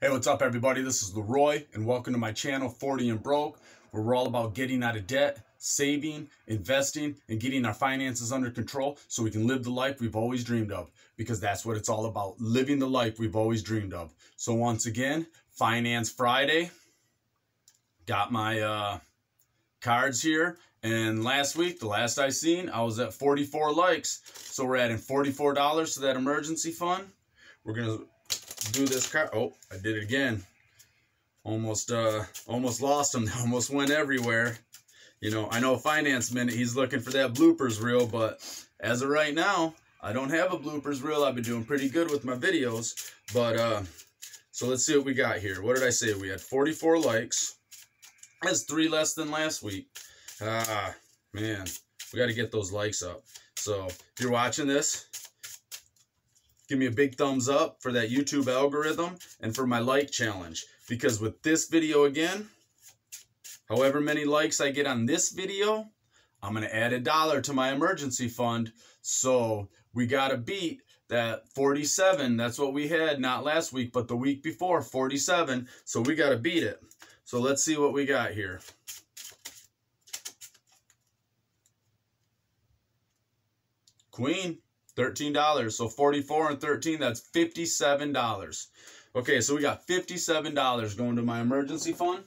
Hey, what's up, everybody? This is Leroy, and welcome to my channel, 40 and Broke, where we're all about getting out of debt, saving, investing, and getting our finances under control so we can live the life we've always dreamed of. Because that's what it's all about living the life we've always dreamed of. So, once again, Finance Friday. Got my uh, cards here. And last week, the last I seen, I was at 44 likes. So, we're adding $44 to that emergency fund. We're going to do this card. Oh, I did it again. Almost, uh, almost lost him. Almost went everywhere. You know, I know Finance Minute, he's looking for that bloopers reel, but as of right now, I don't have a bloopers reel. I've been doing pretty good with my videos, but, uh, so let's see what we got here. What did I say? We had 44 likes. That's three less than last week. Ah, man, we got to get those likes up. So if you're watching this, give me a big thumbs up for that YouTube algorithm and for my like challenge. Because with this video again, however many likes I get on this video, I'm going to add a dollar to my emergency fund. So we got to beat that 47. That's what we had, not last week, but the week before, 47. So we got to beat it. So let's see what we got here. Queen. $13. So 44 and 13, that's $57. Okay, so we got $57 going to my emergency fund.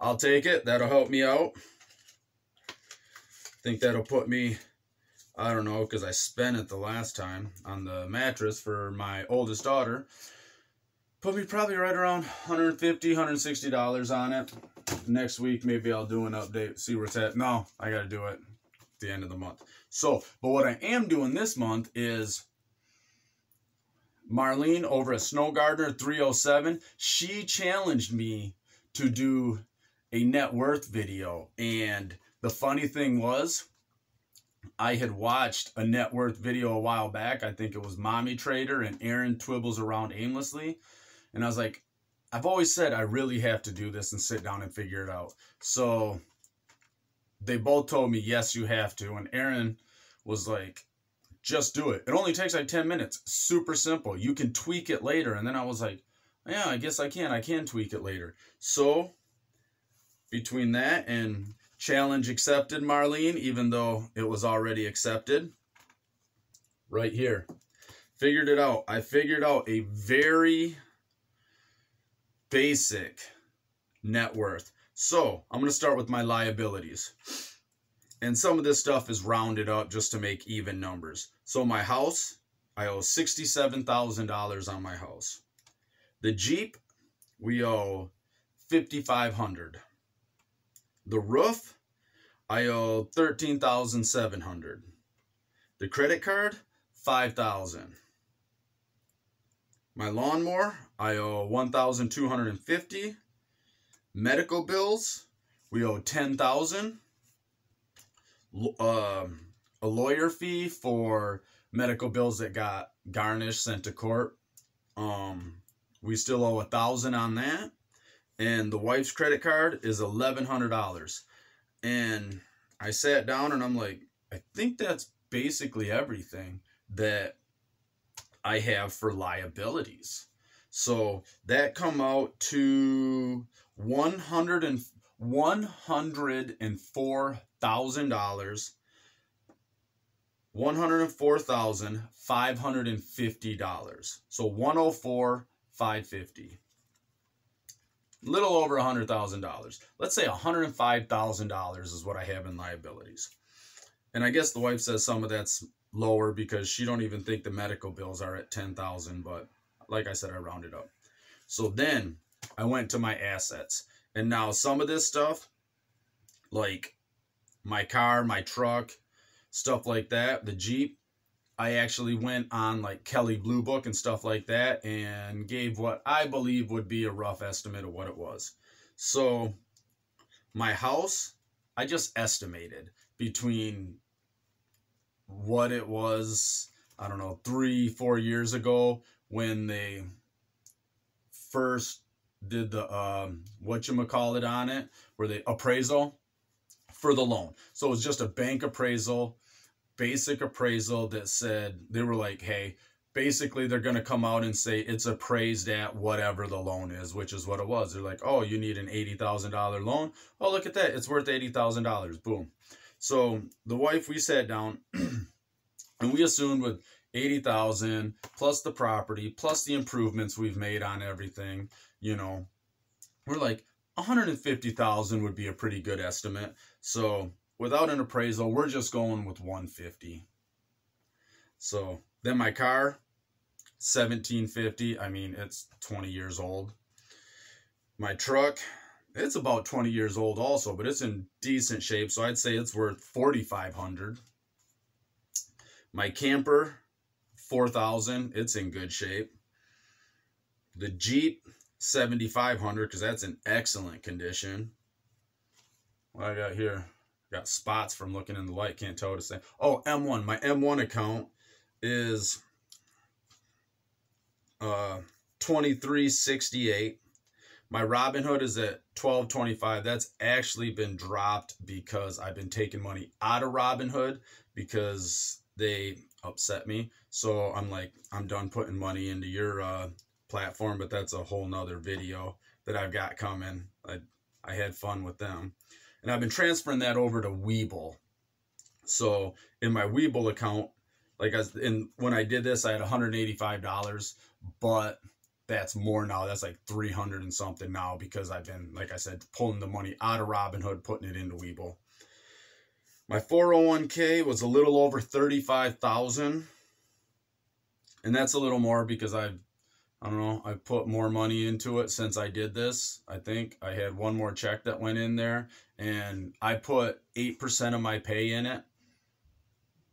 I'll take it. That'll help me out. I think that'll put me, I don't know, because I spent it the last time on the mattress for my oldest daughter. Put me probably right around $150, $160 on it. Next week, maybe I'll do an update, see where it's at. No, I got to do it the end of the month. So, but what I am doing this month is Marlene over at Snow Gardener 307, she challenged me to do a net worth video. And the funny thing was, I had watched a net worth video a while back. I think it was Mommy Trader and Aaron Twibbles Around Aimlessly. And I was like, I've always said I really have to do this and sit down and figure it out. So they both told me, yes, you have to. And Aaron was like, just do it. It only takes like 10 minutes. Super simple. You can tweak it later. And then I was like, yeah, I guess I can. I can tweak it later. So between that and challenge accepted, Marlene, even though it was already accepted, right here. Figured it out. I figured out a very basic net worth. So I'm going to start with my liabilities. And some of this stuff is rounded up just to make even numbers. So my house, I owe $67,000 on my house. The Jeep, we owe 5500 The roof, I owe 13700 The credit card, 5000 My lawnmower, I owe 1250 Medical bills, we owe 10000 um, a lawyer fee for medical bills that got garnished, sent to court. Um, we still owe a thousand on that. And the wife's credit card is eleven hundred dollars. And I sat down and I'm like, I think that's basically everything that I have for liabilities. So that come out to one hundred and one hundred and four thousand dollars, one hundred and four thousand five hundred and fifty dollars. So one hundred four five fifty. Little over a hundred thousand dollars. Let's say a hundred and five thousand dollars is what I have in liabilities. And I guess the wife says some of that's lower because she don't even think the medical bills are at ten thousand, but like I said, I rounded up. So then I went to my assets. And now some of this stuff, like my car, my truck, stuff like that, the Jeep, I actually went on like Kelley Blue Book and stuff like that and gave what I believe would be a rough estimate of what it was. So my house, I just estimated between what it was, I don't know, three, four years ago when they first did the um what you call it on it where the appraisal for the loan so it was just a bank appraisal basic appraisal that said they were like hey basically they're going to come out and say it's appraised at whatever the loan is, which is what it was. They're like, oh, you need an $80,000 loan. Oh, look at that. It's worth $80,000. Boom. So the wife, we sat down and we assumed with 80,000 plus the property, plus the improvements we've made on everything, you know, we're like 150,000 would be a pretty good estimate. So without an appraisal, we're just going with 150. So then my car, 1750. I mean, it's 20 years old. My truck, it's about 20 years old also, but it's in decent shape. So I'd say it's worth 4,500. My camper, 4,000. It's in good shape. The Jeep, 7,500 because that's in excellent condition. What I got here? Got spots from looking in the light. Can't tell what to say. Oh, M1. My M1 account is uh 2368 my Robinhood is at 1225 that's actually been dropped because i've been taking money out of Robinhood because they upset me so i'm like i'm done putting money into your uh, platform but that's a whole nother video that i've got coming i i had fun with them and i've been transferring that over to webull so in my webull account like I and when I did this, I had $185, but that's more now. That's like 300 and something now because I've been, like I said, pulling the money out of Robinhood, putting it into Webull. My 401k was a little over 35,000. And that's a little more because I've I don't know, I put more money into it since I did this. I think I had one more check that went in there and I put 8% of my pay in it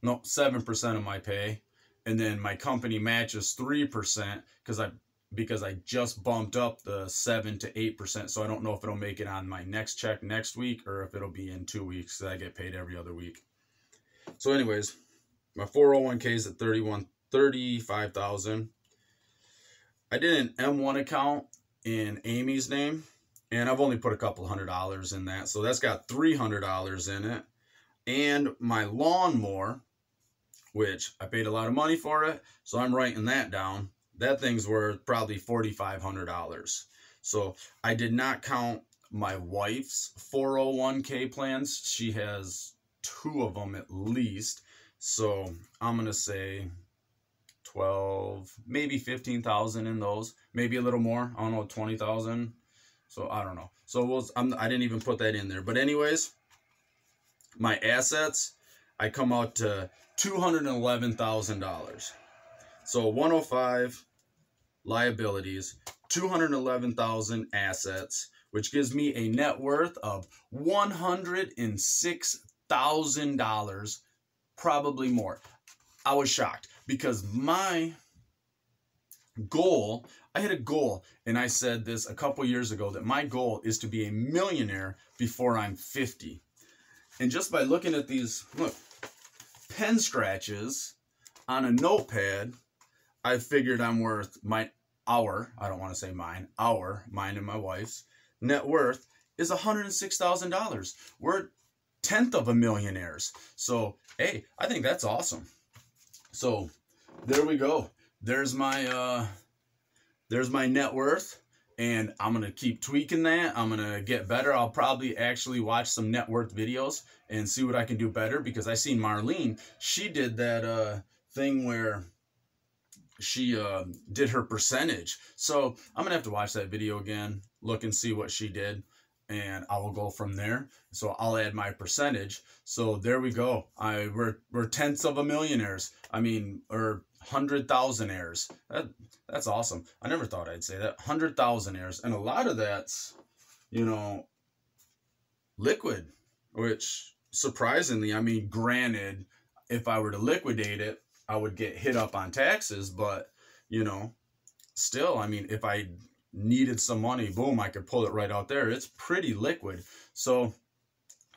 no, 7% of my pay. And then my company matches 3% because I because I just bumped up the 7 to 8%. So I don't know if it'll make it on my next check next week or if it'll be in two weeks. That I get paid every other week. So anyways, my 401k is at 31 35,000. I did an M1 account in Amy's name and I've only put a couple hundred dollars in that. So that's got $300 in it. And my lawnmower which I paid a lot of money for it. So I'm writing that down. That thing's worth probably $4,500. So I did not count my wife's 401k plans. She has two of them at least. So I'm going to say 12, maybe 15,000 in those, maybe a little more. I don't know, 20,000. So I don't know. So we'll, I'm, I didn't even put that in there. But anyways, my assets, I come out to $211,000. So 105 liabilities, 211,000 assets, which gives me a net worth of $106,000, probably more. I was shocked because my goal, I had a goal, and I said this a couple years ago that my goal is to be a millionaire before I'm 50. And just by looking at these, look, pen scratches on a notepad, I figured I'm worth my our, I don't want to say mine, our, mine and my wife's net worth is $106,000. We're tenth of a millionaires. So, hey, I think that's awesome. So, there we go. There's my uh there's my net worth and I'm going to keep tweaking that. I'm going to get better. I'll probably actually watch some net worth videos and see what I can do better because I seen Marlene, she did that uh, thing where she uh, did her percentage. So I'm going to have to watch that video again, look and see what she did and I will go from there. So I'll add my percentage. So there we go. I we're we're tenths of a millionaires. I mean, or hundred thousandaires. That that's awesome. I never thought I'd say that. Hundred thousandaires, and a lot of that's, you know, liquid, which surprisingly, I mean, granted, if I were to liquidate it, I would get hit up on taxes, but you know, still, I mean, if I needed some money, boom, I could pull it right out there. It's pretty liquid. So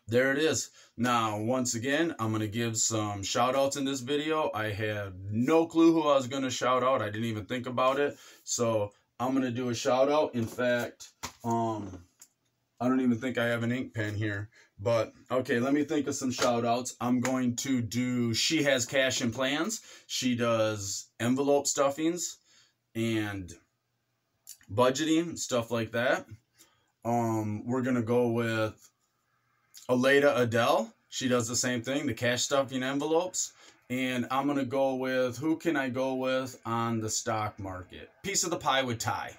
there it is. Now, once again, I'm going to give some shout outs in this video. I had no clue who I was going to shout out. I didn't even think about it. So I'm going to do a shout out. In fact, um, I don't even think I have an ink pen here, But okay, let me think of some shout outs. I'm going to do She Has Cash and Plans. She does envelope stuffings and budgeting, stuff like that. Um, we're gonna go with Elada Adele. She does the same thing, the cash stuffing envelopes. And I'm gonna go with who can I go with on the stock market? Piece of the pie with Ty.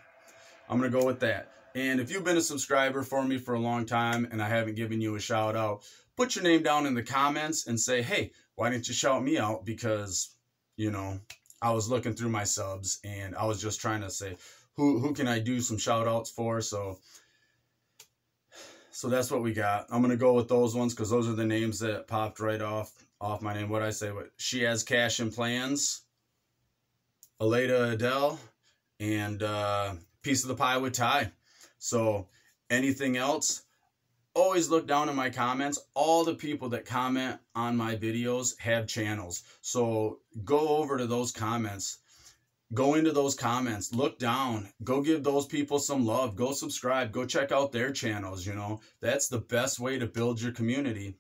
I'm gonna go with that. And if you've been a subscriber for me for a long time and I haven't given you a shout out, put your name down in the comments and say, hey, why didn't you shout me out? Because, you know, I was looking through my subs and I was just trying to say, who, who can I do some shout outs for? So, so that's what we got. I'm going to go with those ones because those are the names that popped right off off my name. What I say? What she has cash and plans. Elada Adele and uh, piece of the pie with Ty. So anything else, always look down in my comments. All the people that comment on my videos have channels. So go over to those comments. Go into those comments, look down, go give those people some love, go subscribe, go check out their channels, you know. That's the best way to build your community.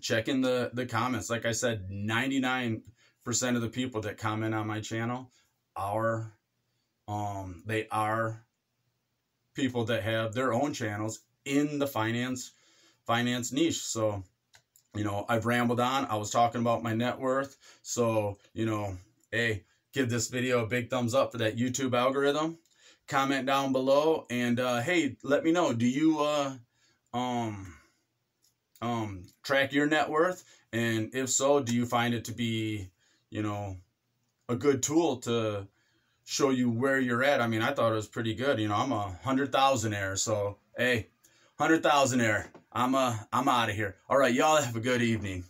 Check in the, the comments. Like I said, 99% of the people that comment on my channel are um they are people that have their own channels in the finance finance niche. So, you know, I've rambled on. I was talking about my net worth. So, you know, hey, give this video a big thumbs up for that YouTube algorithm. Comment down below and uh, hey, let me know. Do you uh, um um track your net worth? And if so, do you find it to be, you know, a good tool to show you where you're at. I mean, I thought it was pretty good. You know, I'm a hundred thousandaire, so hey, hundred thousandaire. I'm uh, I'm out of here. All right, y'all have a good evening.